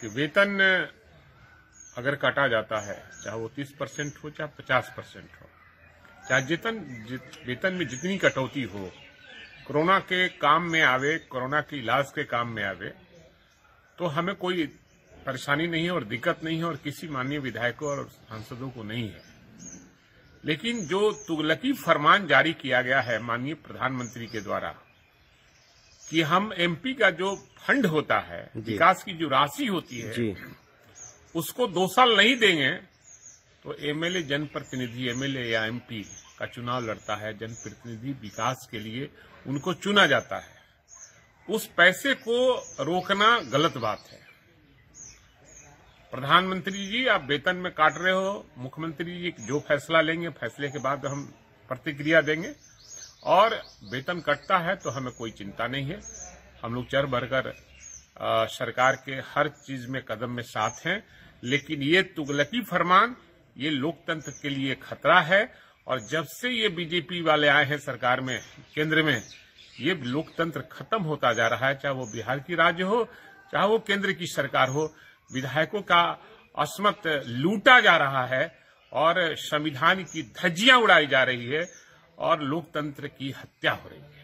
कि वेतन अगर काटा जाता है चाहे वो तीस परसेंट हो चाहे पचास परसेंट हो चाहे जितन जित, वेतन में जितनी कटौती हो कोरोना के काम में आवे कोरोना के इलाज के काम में आवे तो हमें कोई परेशानी नहीं है और दिक्कत नहीं है और किसी माननीय विधायकों और सांसदों को नहीं है। लेकिन जो तुगलकी फरमान जारी किया गया है माननीय प्रधानमंत्री के द्वारा कि हम एमपी का जो फंड होता है विकास की जो राशि होती है जी। उसको दो साल नहीं देंगे तो एमएलए जनप्रतिनिधि एमएलए या एमपी का चुनाव लड़ता है जनप्रतिनिधि विकास के लिए उनको चुना जाता है। उस पैसे को रोकना गलत बात है। प्रधानमंत्री जी आप वेतन में काट रहे हो मुख्यमंत्री जी जो फैसला लेंगे फैसले के बाद हम प्रतिक्रिया देंगे। और वेतन कटता है तो हमें कोई चिंता नहीं है। हम लोग चर भरकर सरकार के हर चीज़ में कदम में साथ हैं, लेकिन ये तुगलकी फरमान, ये लोकतंत्र के लिए खतरा है। और जब से ये बीजेपी वाले आए हैं सरकार में, केंद्र में, ये लोकतंत्र खत्म होता जा रहा है, चाहे वो बिहार की राज्य हो, चाहे वो केंद्र की सरकार हो, विधायकों का असमत लूटा जा रहा है और संविधान की धज्जियाँ उड़ाई जा रही है। और लोकतंत्र की हत्या हो रही है।